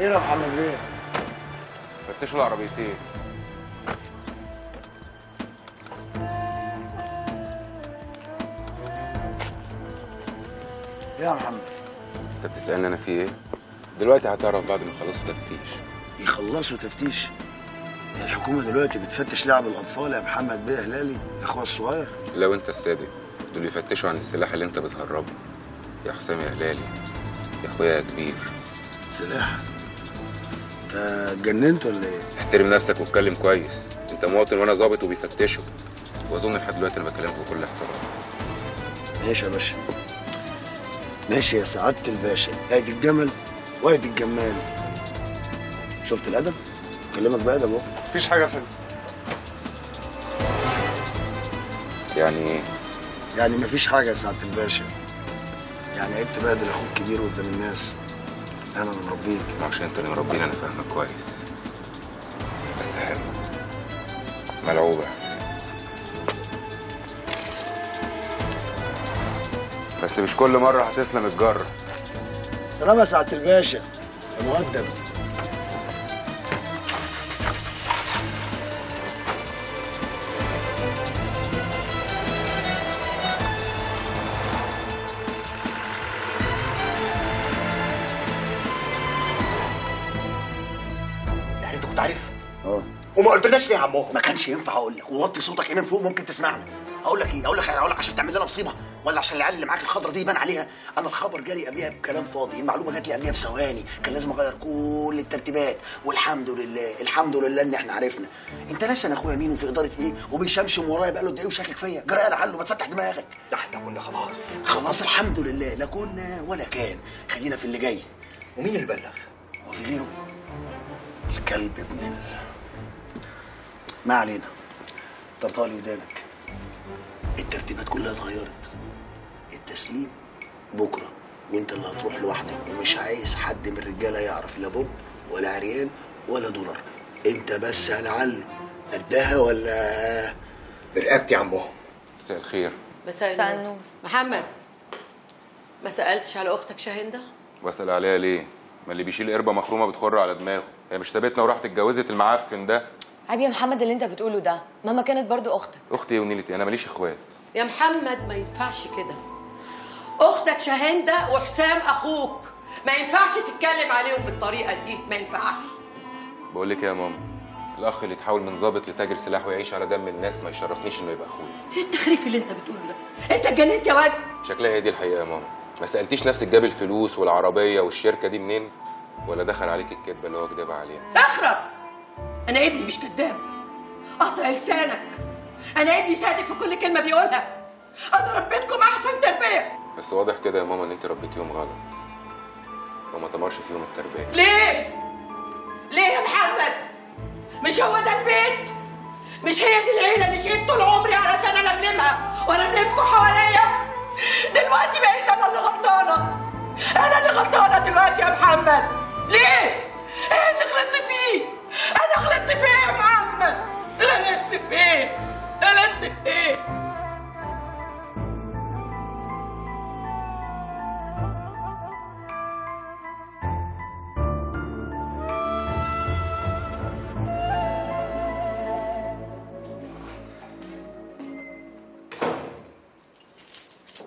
إيه يا محمد بيه فتشوا العربيتين. إيه يا محمد. انت بتسألني أنا في إيه؟ دلوقتي هتعرف بعد ما يخلصوا تفتيش. يخلصوا تفتيش؟ هي الحكومة دلوقتي بتفتش لعب الأطفال يا محمد بيه هلالي يا أخويا الصغير. لو انت الصادق دول يفتشوا عن السلاح اللي انت بتهربه. يا حسام يا هلالي يا أخويا يا كبير. سلاح؟ انت اتجننت ولا إيه؟ احترم نفسك واتكلم كويس. انت مواطن وأنا ظابط وبيفتشوا. واظن لحد دلوقتي أنا بكلمك بكل احترام. ماشي يا باشا. ماشي يا سعادة الباشا. ادي الجمل وادي الجمال. شفت الادب؟ اكلمك بادب اهو مفيش حاجة فندم. يعني إيه؟ يعني مفيش حاجة يا سعادة الباشا. يعني عيب تبادل أخوك كبير قدام الناس. أنا اللي مربيك. ما عشان أنت اللي مربيني أنا فاهمك كويس. بس حلو. ملعوبة يا حسين. بس مش كل مرة هتسلم الجرة سلام يا سعادة الباشا. يا مؤدب وما قلتلناش ليه يا عمو؟ ما كانش ينفع أقول لك. ووطي صوتك هنا من فوق ممكن تسمعنا أقول لك إيه؟ أقول لك أقول لك عشان تعمل لنا مصيبة. ولا عشان العيال اللي معاك الخضره دي يبان عليها. أنا الخبر جالي قبلها بكلام فاضي. المعلومة جات لي قبلها بثواني. كان لازم أغير كل الترتيبات. والحمد لله الحمد لله إن إحنا عرفنا. أنت ناسي أنا أخويا مين وفي إدارة إيه؟ وبيشمشم ورايا بقاله قد إيه وشاكك فيا. جرى عنه ما تفتح دماغك. ده إحنا كنا خلاص. خلاص الحمد لله. لا كنا ولا كان. خلينا في اللي جاي. ومين اللي بلغ؟ هو في غيره. الكلب ابن. ما علينا. طرطالي ودانك. الترتيبات كلها اتغيرت. التسليم بكرة وانت اللي هتروح لوحدك. ومش عايز حد من الرجالة يعرف لا بوب ولا عريان ولا دولار. انت بس لعله قدها ولا؟ برقبتي يا عمو. مساء الخير. مساء النور. محمد ما سألتش على أختك شاهندة؟ بسأل عليها ليه؟ ما اللي بيشيل قربة مخرومة بتخر على دماغه. هي مش سابتنا وراحت اتجوزت المعفن ده؟ عيب يا محمد اللي أنت بتقوله ده ماما كانت برضو أختك. أختي إيه ونيلتي أنا ماليش إخوات. يا محمد ما ينفعش كده. أختك شاهندة وحسام أخوك ما ينفعش تتكلم عليهم بالطريقة دي ما ينفعش. بقول لك إيه يا ماما؟ الأخ اللي يتحول من ضابط لتاجر سلاح ويعيش على دم الناس ما يشرفنيش إنه يبقى أخويا. إيه التخريف اللي أنت بتقوله ده؟ أنت اتجننت يا واد. شكلها هي دي الحقيقة يا ماما. ما سألتيش نفسك جاب الفلوس والعربية والشركة دي منين؟ ولا دخل عليك الكذبة اللي هو كدبها عليها. اخرس! أنا ابني مش كذاب قطع لسانك أنا ابني صادق في كل كلمة بيقولها أنا ربيتكم أحسن تربية بس واضح كده يا ماما إن أنت ربيتيهم غلط وما تمرش فيهم التربية ليه؟ ليه يا محمد؟ مش هو ده البيت؟ مش هي دي العيلة اللي شقيت طول عمري علشان ألملمها وألملمكم حواليا؟ دلوقتي بقيت أنا اللي غلطانة أنا اللي غلطانة دلوقتي يا محمد ليه؟ اللي غلطت فيه؟ أنا غلطت في إيه يا محمد؟ غلطت في إيه؟ غلطت في إيه؟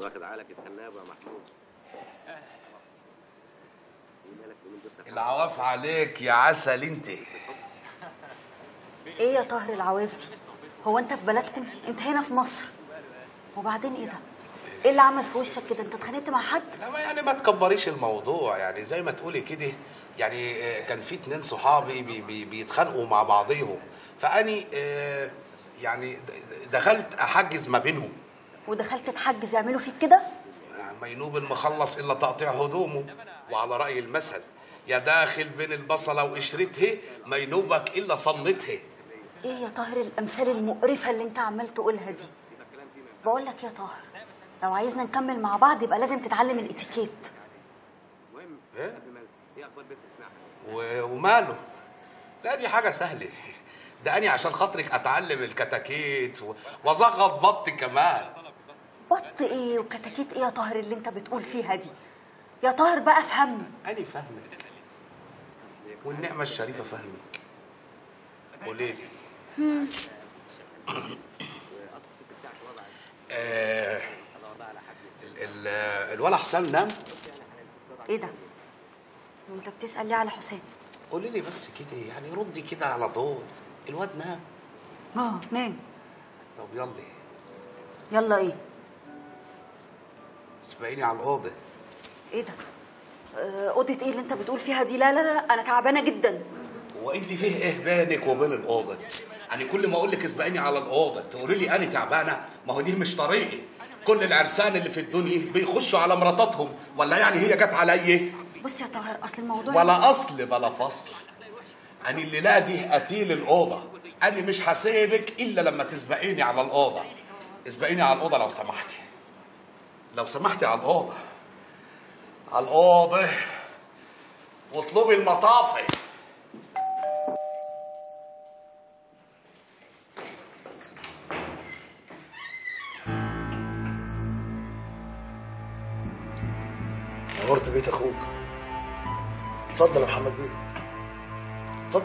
واخد عقلك التناب يا محمود العواف عليك يا عسل انت إيه يا طاهر العواف دي؟ هو انت في بلدكم؟ انت هنا في مصر. وبعدين إيه ده؟ إيه اللي عمل في وشك كده؟ انت اتخانقت مع حد؟ لا ما يعني ما تكبريش الموضوع. يعني زي ما تقولي كده يعني آه، كان في اتنين صحابي بي بي بيتخانقوا مع بعضيهم. فأني آه، يعني دخلت أحجز ما بينهم. ودخلت تحجز يعملوا فيك كده؟ مينوب المخلص إلا تقطيع هدومه. وعلى رأي المثل يا داخل بين البصلة وقشرتها مينوبك إلا صنتها. إيه يا طاهر الامثال المقرفة اللي انت عمال تقولها دي؟ بقول لك يا طاهر لو عايزنا نكمل مع بعض يبقى لازم تتعلم الاتيكيت. إيه وماله؟ لا دي حاجة سهلة. ده أني عشان خاطرك أتعلم الكتاكيت و- وأزغط بط كمان. بط إيه وكتاكيت إيه يا طاهر اللي انت بتقول فيها دي؟ يا طاهر بقى افهمني. أني فاهمك. والنعمة الشريفة فاهمك. قولي لي. الولا حسام نام. إيه ده؟ وانت بتسأل ليه على حسام؟ قولي لي بس كده يعني ردي كده على طول. الواد نام. آه نام. طب يلا. يلا إيه؟ اسبقيني على الأوضة. إيه ده؟ آه، أوضة إيه اللي انت بتقول فيها دي؟ لا لا لا أنا تعبانة جدا. هو انت فيه إيه بينك وبين الأوضة؟ يعني كل ما أقول لك اسبقيني على الأوضة تقولي لي أنا تعبانة؟ ما هو دي مش طريقي. كل العرسان اللي في الدنيا بيخشوا على مراتاتهم ولا يعني هي جت عليا بص يا طاهر أصل الموضوع ولا أصل بلا فصل. أنا الليلة دي قتيل الأوضة. أنا مش هسيبك إلا لما تسبقيني على الأوضة. اسبقيني على الأوضة لو سمحتي. لو سمحتي على الأوضة. على الأوضة. واطلبي المطافي. بيت أخوك. اتفضل يا محمد بيه. اتفضل.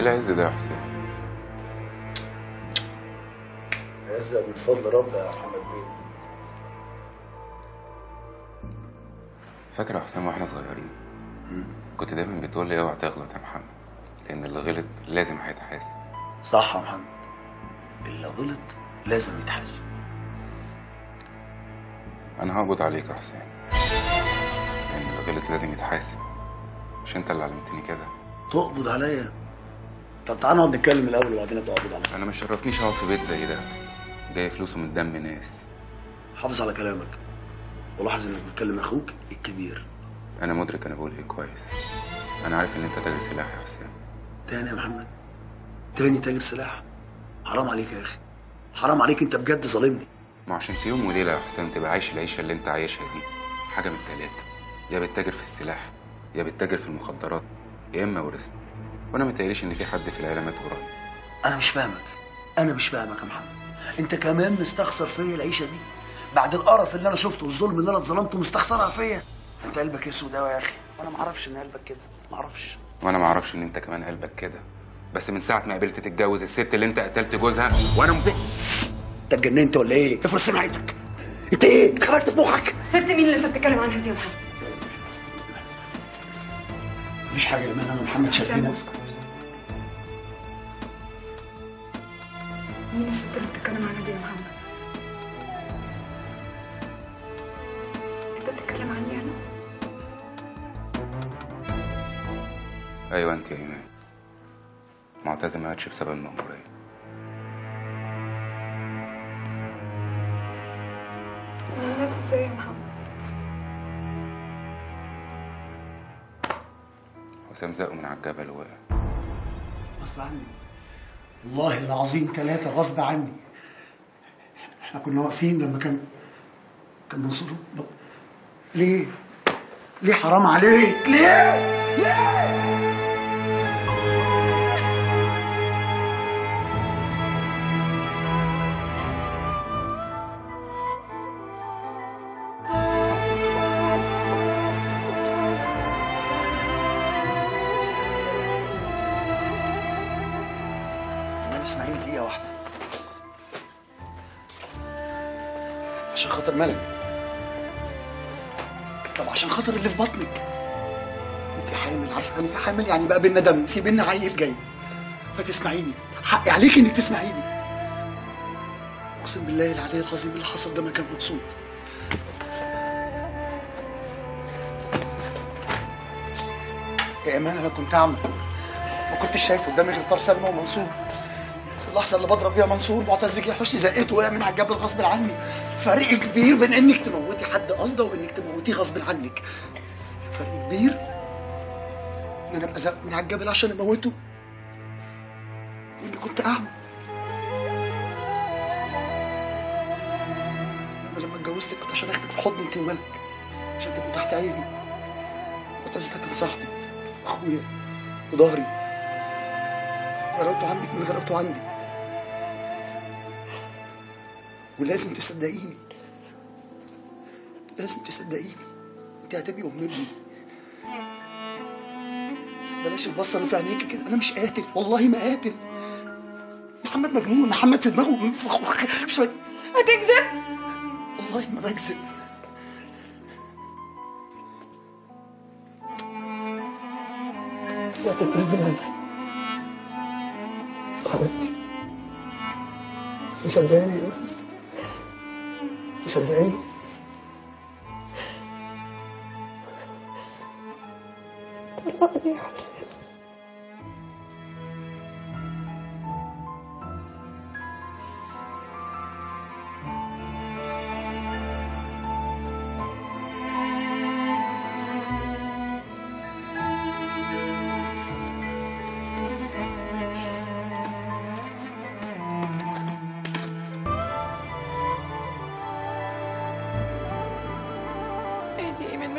إيه العز ده يا حسين عزة من فضل ربنا يا محمد بيه فاكر يا حسام وإحنا صغيرين؟ كنت دايما بتقول لي اوعى تغلط يا محمد لأن اللي غلط لازم هيتحاسب. صح يا محمد. اللي غلط لازم يتحاسب. أنا هقبض عليك يا حسين لأن اللي غلط لازم يتحاسب. مش أنت اللي علمتني كده. تقبض عليا؟ طب تعالى نقعد نتكلم الأول وبعدين ابدا اقبض عليك أنا ما شرفنيش أقعد في بيت زي ده. جاي فلوسه من دم ناس. حافظ على كلامك. ولاحظ إنك بتكلم أخوك الكبير. أنا مدرك أنا بقول إيه كويس. أنا عارف إن أنت تاجر سلاح يا حسام تاني يا محمد. تاني تاجر سلاح. حرام عليك يا أخي. حرام عليك أنت بجد ظالمني. ما عشان في يوم وليلة يا حسام تبقى عايش العيشة اللي أنت عايشها دي. حاجة من التلاتة. يا بتتاجر في السلاح يا بتتاجر في المخدرات يا إما ورثت. وأنا متهيأليش ان في حد في العيلة مات قريب أنا مش فاهمك. أنا مش فاهمك يا محمد. انت كمان مستخسر فيا العيشة دي. بعد القرف اللي أنا شفته والظلم اللي أنا اتظلمته مستخسرها فيا. انت قلبك اسود قوي يا أخي. أنا ما أعرفش ان قلبك كده. ما أعرفش وأنا ما أعرفش ان انت كمان قلبك كده. بس من ساعة ما قبلت تتجوز الست اللي انت قتلت جوزها وأنا مف... انت اتجننت ولا إيه؟ افرض سمعتك. انت إيه؟ اتخرجت في مخك. ست مين اللي انت بتتكلم عنها دي يا محمد؟ مفيش حاجة يا إيمان. أنا محمد حسام مين الست اللي بتتكلم عنها دي يا محمد؟ أنت بتتكلم عني أنا؟ أيوه انت يا إيمان معتزة ما ماتش بسبب المأمورية مات إزاي يا محمد؟ حسام زقه من على الجبل ووقع غصب عني والله العظيم ثلاثة غصب عني إحنا كنا واقفين لما كان كان منصور ب... ليه؟ ليه حرام عليك؟ ليه؟ كمان دقيقة واحدة. عشان خاطر ملك. طب عشان خاطر اللي في بطنك. انت حامل عارفة يعني إيه حامل؟ يعني بقى بينا دم في بينا عيل جاي. فتسمعيني. حقي عليك إنك تسمعيني. أقسم بالله العلي العظيم اللي حصل ده ما كان مقصود. يا إيمان أنا كنت اعمى ما كنتش شايف قدامي غير طار سلمى ومنصور. اللحظه اللي بضرب فيها منصور معتز حسني زقته وقع من على الجبل غصب عني. فرق كبير بين انك تموتي حد قصده وانك تموتيه غصب عنك. فرق كبير إن أنا أبقى زق من على الجبل عشان أموته. واني كنت أعمى. أنا لما اتجوزتك كنت عشان أخدك في حضني أنت وملك عشان تبقي تحت عيني. معتز ده كان صاحبي أخويا وظهري. غلاوته عندك من غلاوته عندي. ولازم تصدقيني. لازم تصدقيني. انت هتبقي أم ابني. بلاش البصة اللي في عينيكي كده. أنا مش قاتل. والله ما قاتل. محمد مجنون. محمد في دماغه شوية. هتكذب؟ والله ما بكذب. حبيبتي. مصدقاني مصدقاني طلقني يا حسين انتي ايمان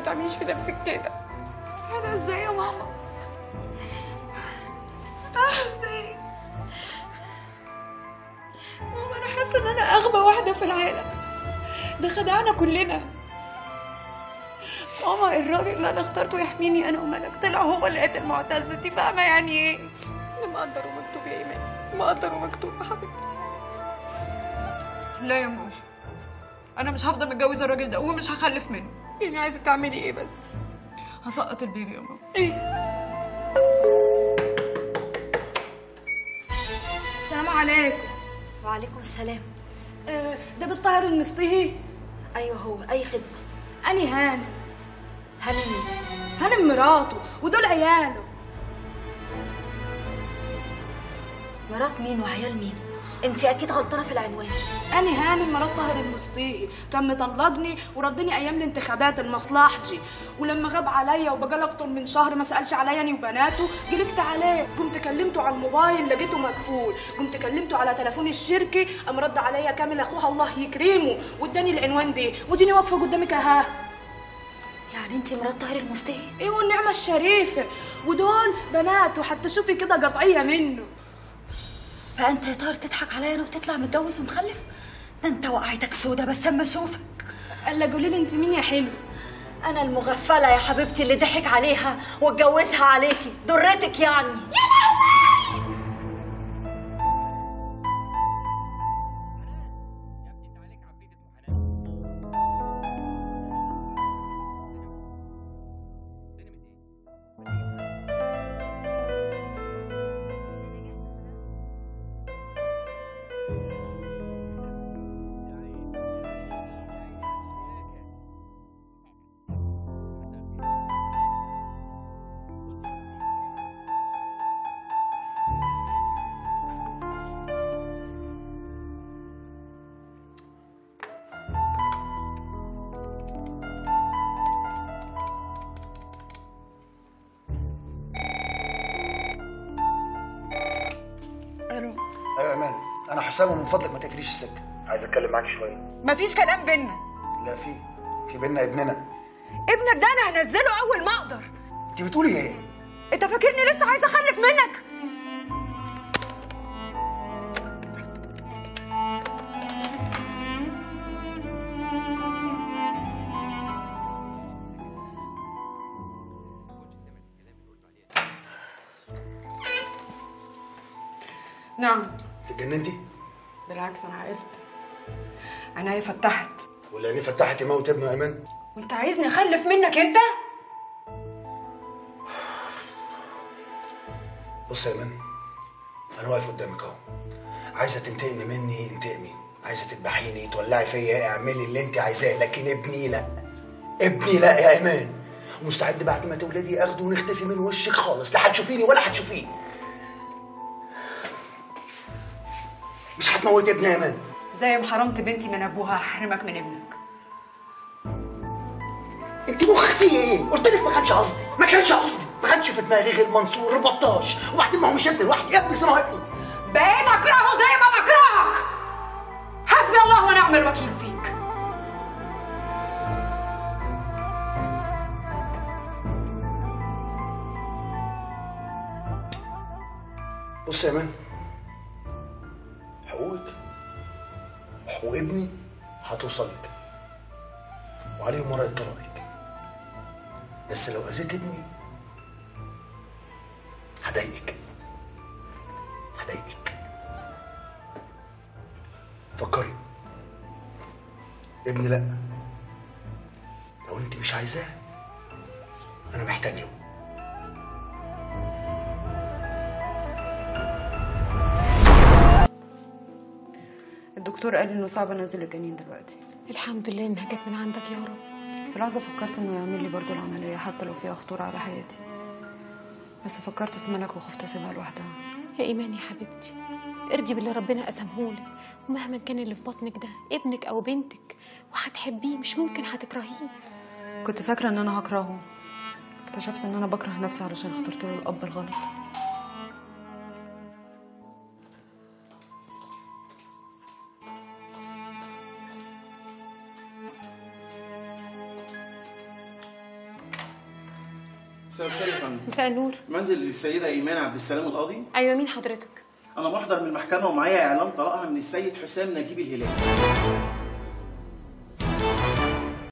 ما تعمليش في نفسك كده. أنا إزاي يا ماما؟ إزاي؟ ماما أنا حاسة إن أنا أغبى واحدة في العالم. ده خدعنا كلنا. ماما الراجل اللي أنا اخترته يحميني أنا وملك طلع هو اللي قاتل معتز انت فاهمة يعني إيه؟ ده مقدر ومكتوب يا إيمان. مقدر ومكتوب يا حبيبتي. لا يا ماما. أنا مش هفضل متجوزة الراجل ده ومش هخلف منه. يعني عايزة تعملي إيه بس؟ هسقط البيبي يا ماما. إيه؟ السلام عليكم. وعليكم السلام. آه، ده بالطاهر المصطهي أيوه هو أي خدمة. أني هانم. هاني مين هانم مراته ودول عياله. مرات مين وعيال مين؟ انت أكيد غلطانة في العنوان. أني هانم مرات طاهر المصطهي كان مطلقني وردني أيام الانتخابات المصلحجي. ولما غاب عليا وبقى أكتر من شهر ما سألش عليا أني وبناته جلكت عليه. قمت كلمته على الموبايل لقيته مقفول. قمت كلمته على تليفون الشركة. قام رد عليا كامل اخوها الله يكرمه. واداني العنوان دي. وديني واقفه قدامك أها يعني انت مرات طاهر المستهي إيه والنعمه الشريفة. ودول بناته حتى شوفي كده قطعية منه. فانت يا طاهر تضحك عليا أنا وتطلع متجوز ومخلف؟ ده انت وقعتك سودا بس اما اشوفك. الا قولي لي انت مين يا حلو؟ أنا المغفلة يا حبيبتي اللي ضحك عليها واتجوزها عليكي ضرتك يعني. حسام ومن فضلك ما تقفليش السكة. عايز أتكلم معاك شوية. مفيش كلام بينا لا في في بينا ابننا. ابنك ده أنا هنزله أول ما أقدر. انت بتقولي إيه؟ أنت فاكرني لسه عايزه أخلف منك. نعم. اتجننتي بالعكس أنا عقلت عينيا فتحت. ولا يعني فتحت يموت ابنه يا ايمان وأنت عايزني أخلف منك أنت؟ بص يا ايمان أنا واقف قدامك أهو. عايزة تنتقمي مني انتقمي. عايزة تذبحيني تولعي فيا اعملي اللي أنت عايزاه لكن ابني لا. ابني لا يا ايمان مستعد بعد ما تولدي أخده ونختفي من وشك خالص. لا هتشوفيني ولا هتشوفيه. هتموت ابني يا ايمان زي ما حرمت بنتي من أبوها هحرمك من ابنك. أنت مخك فيه إيه؟ قلت لك ما كانش قصدي. ما كانش قصدي. ما كانش في دماغي غير منصور بطاش وبعدين ما هو مش ابني لوحدي ابني زي ما هو ابني. بقيت أكرهه زي ما بكرهك. حسبي الله ونعم الوكيل فيك. بص يا مان ابني هتوصلك. وعليهم ورقة طلاقك بس لو أذيت ابني هضايقك. هضايقك. فكري. ابني لا. لو انت مش عايزاه أنا محتاج له. الدكتور قال إنه صعب أنزل الجنين دلوقتي. الحمد لله انها جت من عندك يا رب. في لحظة فكرت إنه يعمل لي برضو العملية حتى لو فيها خطورة على حياتي. بس فكرت في ملك وخفت أسيبها لوحدها. يا ايمان يا حبيبتي ارجي باللي ربنا قسمهولك ومهما كان اللي في بطنك ده ابنك أو بنتك وهتحبيه مش ممكن هتكرهيه. كنت فاكرة إن أنا هكرهه. اكتشفت إن أنا بكره نفسي علشان اخترت له الاب الغلط. مساء النور منزل السيدة إيمان عبد السلام القاضي. أيوه مين حضرتك؟ أنا محضر من المحكمة ومعايا إعلان طلاقها من السيد حسام نجيب الهلالي